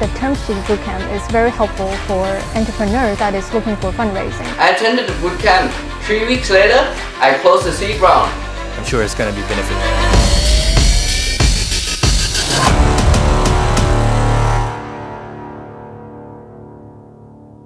the Term Sheet Bootcamp is very helpful for entrepreneurs that is looking for fundraising. I attended the bootcamp. Three weeks later, I closed the seed round. I'm sure it's going to be beneficial.